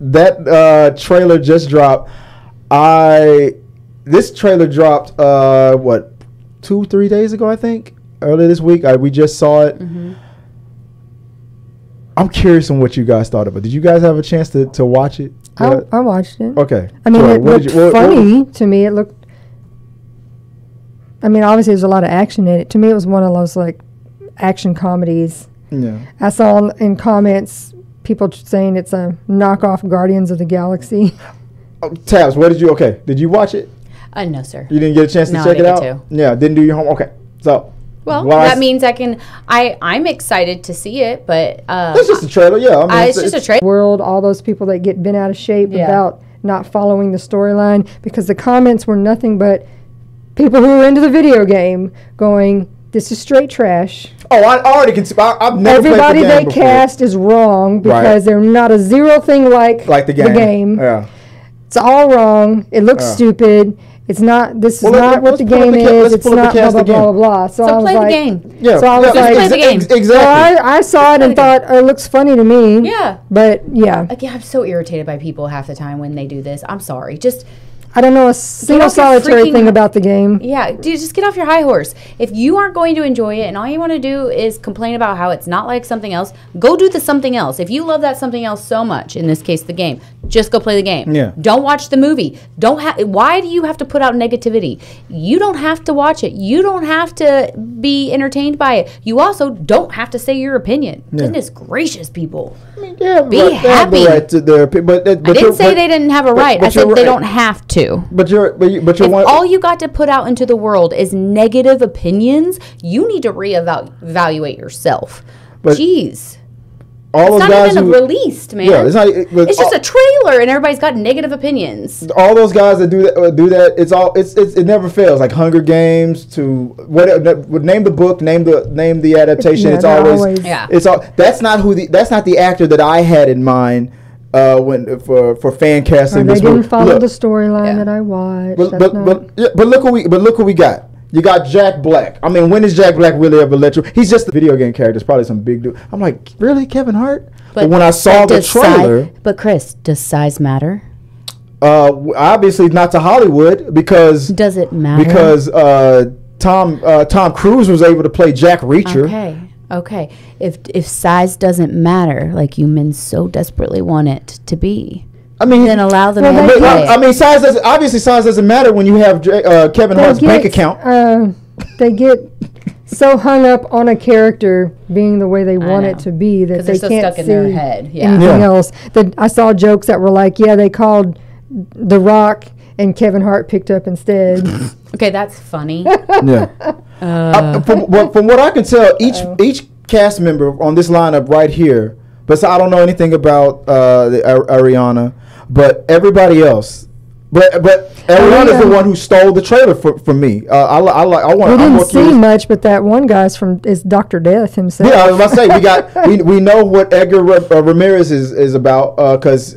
that uh, trailer just dropped. I this trailer dropped uh, what two three days ago I think earlier this week. I, we just saw it. Mm-hmm. I'm curious on what you guys thought of it. Did you guys have a chance to, to watch it? I, Yeah. I watched it. Okay. I mean, So it what looked you- what- what- funny to me. It looked. I mean, obviously, there's a lot of action in it. To me, it was one of those like action comedies. yeah. I saw in comments people saying it's a knockoff Guardians of the Galaxy. Oh, Tabs, what did you? Okay, did you watch it? Uh, no, sir. You didn't get a chance to No, I check it didn't out. get Yeah, didn't do your homework. Okay, so Well, while I that means I can. I I'm excited to see it, but uh, it's just a trailer. Yeah, I mean, I, it's just a trailer. World, all those people that get bent out of shape Yeah. about not following the storyline because the comments were nothing but people who are into the video game going, "This is straight trash." Oh, I already can. see- I, I've never Everybody played the they game before. cast is wrong Right. because they're not a zero thing like like the game. Yeah. It's all wrong. It looks Yeah. stupid. It's not. This is Well, let- not let- what the game the ca- is. It's pull up the not blah blah blah blah blah. So, I was play the game. Yeah. So I was yeah, like- Play the game. ex- So. I, I saw it and thought oh, it looks funny to me. Yeah. But yeah, Like, yeah, I'm so irritated by people half the time when they do this. I'm sorry. Just I don't know a single solitary freaking- thing about the game. yeah, dude, just get off your high horse. If you aren't going to enjoy it and all you want to do is complain about how it's not like something else, go do the something else. If you love that something else so much, in this case the game, just go play the game. Yeah. Don't watch the movie. Don't have why do you have to put out negativity? You don't have to watch it. You don't have to be entertained by it. You also don't have to say your opinion. Goodness gracious, people. yeah, be right, they have the happy. right to their opi- but, uh, but I didn't say but- they didn't have a right. but I said you're they right. don't have to. But you're but, you, but you're If one. all you got to put out into the world is negative opinions, you need to reevaluate yourself. But Jeez. all It's those not guys even who, released, man. yeah, it's not. it- but It's just a trailer and everybody's got negative opinions. all those guys that do that uh, do that. It's all. It's, it's it never fails. Like Hunger Games to whatever. Would name the book, name the name the adaptation. Yeah, it's always, always- Yeah. It's all. That's not who the. That's not the actor that I had in mind. Uh, when for for fan Or casting they this didn't movie. follow Look, the storyline Yeah. that I watched. But but, but yeah, but look what we but look what we got. You got Jack Black. I mean, when is Jack Black really ever let you? He's just a video game character. It's probably some big dude. I'm like, really, Kevin Hart? But, when I saw but the trailer, size- but Chris, does size matter? uh, obviously not to Hollywood because Does it matter? because uh, Tom uh, Tom Cruise was able to play Jack Reacher. Okay. Okay. If if size doesn't matter, like you men so desperately want it to be, I mean, then allow them. Well, to but, play I, I mean, size doesn't obviously size doesn't matter when you have uh, Kevin they Hart's bank account. Uh, they get so hung up on a character being the way they want it to be that they so can't stuck in see their head. Yeah. anything Yeah. else. That I saw jokes that were like, "Yeah, they called The Rock and Kevin Hart picked up instead." Okay, that's funny. Yeah. Uh, from, what, from what I can tell, each each cast member on this lineup right here, but so I don't know anything about uh, the Ar- Ariana, but everybody else. But but Ariana's the one who stole the trailer for, from me. Uh, I I like I want. we didn't see curious- much, but that one guy's from is Doctor Death himself. Yeah, I was about to say we got we, we know what Edgar Ra- uh, Ramirez is is about because